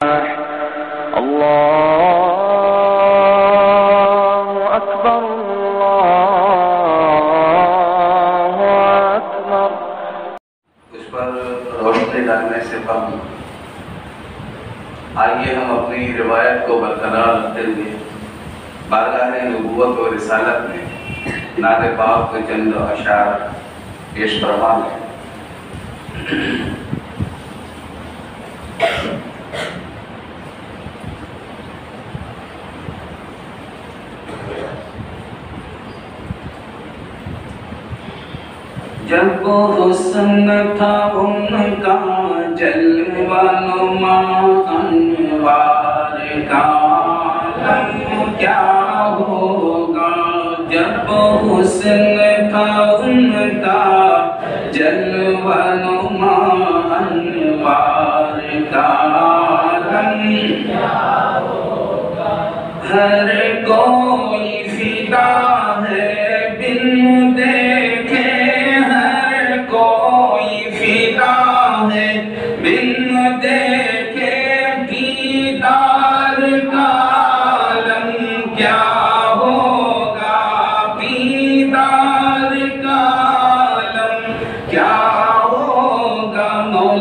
الله أكبر الله أكبر اس پر روشنی ڈالنے سے کم آئیے ہم اپنی روایت کو برقرار رکھتے ہوئے بارگاہ نبوت و رسالت میں ناد پاک کے چند اشعار پیش فرما لیں۔ جب حسن تھا ان کا جلوہ نما انوار کا عالم کیا ہوگا؟ جب حسن تھا ان کا جلوہ نما انوار کا عالم ہر کوئی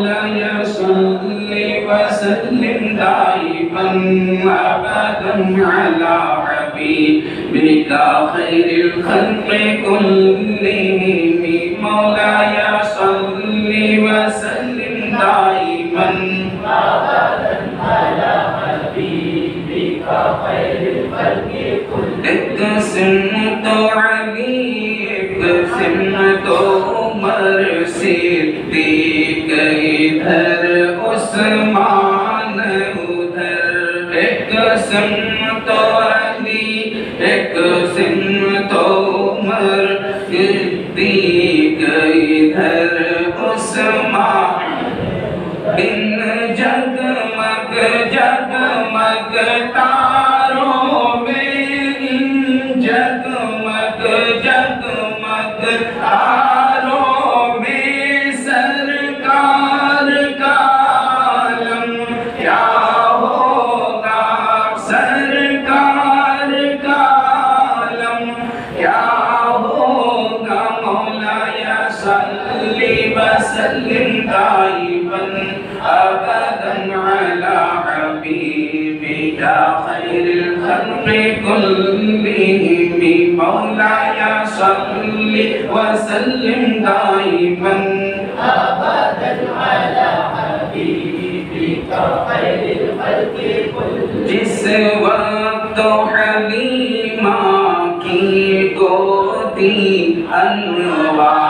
مولا وسلم دائما ابدا على حبيبك خير الخلق كلهم. مولاي صل وسلم دائما ایک سمت علی ادھر عثمان ادھر، ایک سمت علی، ایک سمت عمر، صدیق ادھر عثمان۔ ان جگمگ جگمگ تاروں میں ان جگمگ جگمگ تاروں وسلم دائما ابدا على حبيبك خير الخلق كلهم مولاي صل وسلم دائما جس وقت حلیمہ کی گودی انوار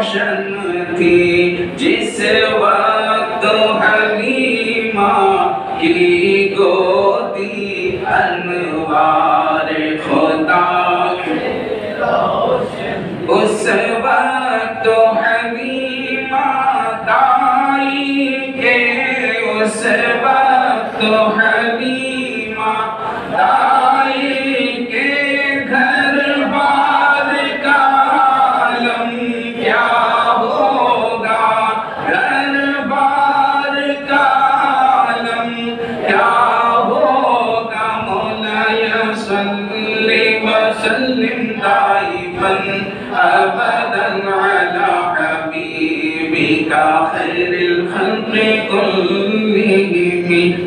روشن تھی جس وقت حلیمہ کی گودی انوار خدا اس وقت حلیمہ دائی کے، اس وقت حلیمہ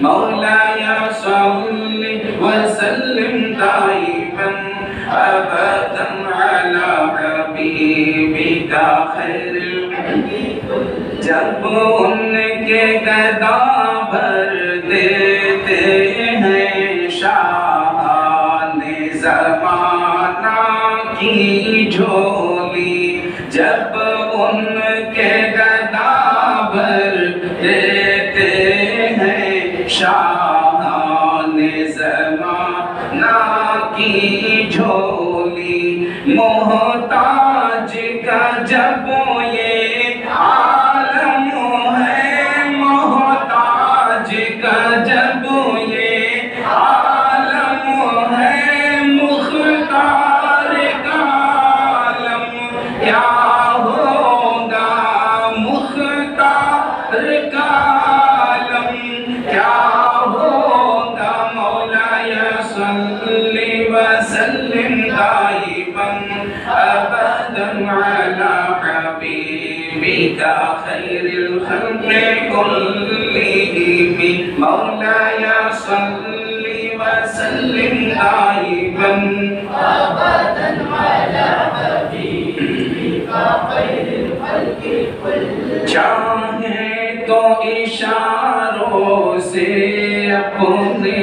مولاي صل وسلم دائما ابدا على حبيبك خير جب ان کے گدا بھر دیتے ہیں شاہان زمانہ کی جھولی، جب محتاج کا جب الخلق كلهم مولاي صل وسلم دائما چاہے تو اشاروں سے اپنے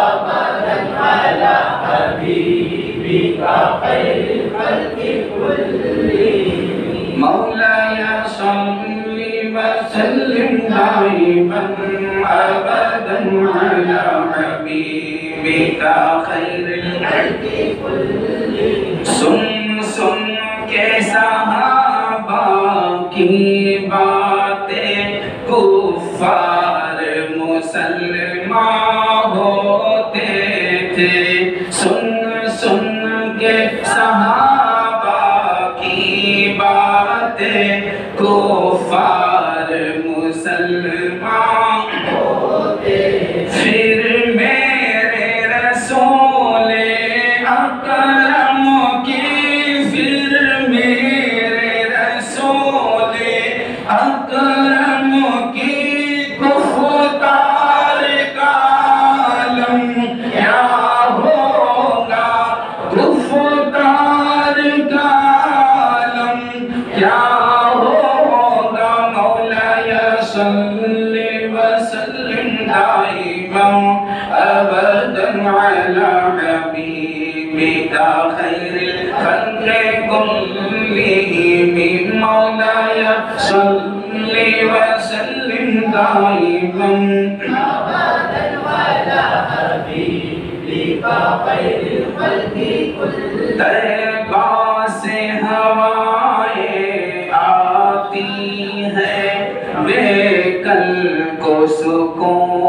سلامة على حبيبك خير الخلق كلهم مولاي صل وسلم دائما أبدا على حبيبك خير الخلق. باتیں کفار مولایا وسلم دائما ابدا على حبيبك خير الخلق كلهم مولاي. صل وسلم دائما طیبہ سے ہوائیں کل کو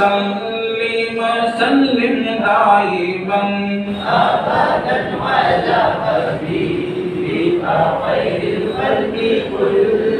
مولاي صل وسلم دائما. ابدا على حبيبك خير الخلق كلهم